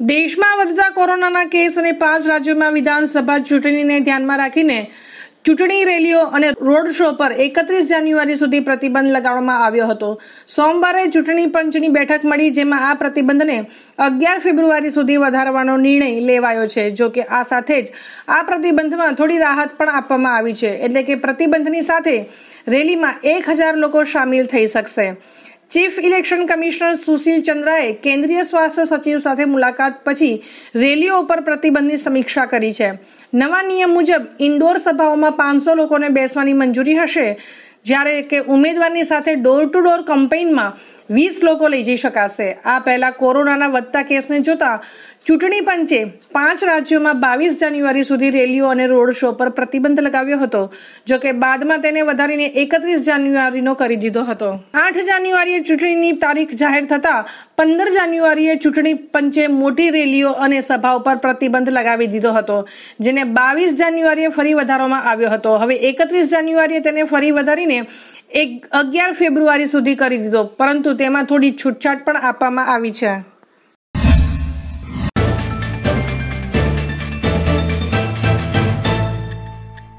દેશમાં વધતા કોરોનાના કેસ અને પાંચ રાજ્યોમાં વિધાનસભા ચૂંટણીને ધ્યાનમાં રાખીને ચૂંટણી રેલીઓ અને રોડ શો પર એકત્રીસ જાન્યુઆરી સુધી પ્રતિબંધ લગાવવામાં આવ્યો હતો. સોમવારે ચૂંટણી પંચની બેઠક મળી જેમાં આ પ્રતિબંધને અગિયાર ફેબ્રુઆરી સુધી વધારવાનો નિર્ણય લેવાયો છે. જો કે આ સાથે જ આ પ્રતિબંધમાં થોડી રાહત પણ આપવામાં આવી છે. એટલે કે પ્રતિબંધની સાથે રેલીમાં એક હજાર લોકો સામેલ થઈ શકશે. ચીફ ઇલેક્શન કમિશનર સુશીલ ચંદ્રાએ કેન્દ્રીય સ્વાસ્થ્ય સચિવ સાથે મુલાકાત પછી રેલીઓ ઉપર પ્રતિબંધની સમીક્ષા કરી છે. નવા નિયમ મુજબ ઇન્ડોર સભાઓમાં પાંચસો લોકોને બેસવાની મંજૂરી હશે. જ્યારે કે ઉમેદવારની સાથે ડોર ટુ ડોર કમ્પેઇનમાં વીસ લોકો લઈ જઈ શકાશે. આ પહેલા કોરોનાના વધતા કેસને જોતા ચૂંટણી પંચે પાંચ રાજ્યોમાં બાવીસ જાન્યુઆરી સુધી રેલીઓ અને રોડ શો પર પ્રતિબંધ લગાવ્યો હતો, જો કે બાદમાં તેને વધારીને એકત્રીસ જાન્યુઆરીનો કરી દીધો હતો. આઠ જાન્યુઆરીએ ચૂંટણીની તારીખ જાહેર થતા પંદર જાન્યુઆરીએ ચૂંટણી પંચે મોટી રેલીઓ અને સભાઓ પર પ્રતિબંધ લગાવી દીધો હતો, જેને બાવીસ જાન્યુઆરીએ ફરી વધારવામાં આવ્યો હતો. હવે એકત્રીસ જાન્યુઆરીએ તેને ફરી વધારીને એક અગિયાર ફેબ્રુઆરી સુધી કરી દીધો, પરંતુ તેમાં થોડી છૂટછાટ પણ આપવામાં આવી છે.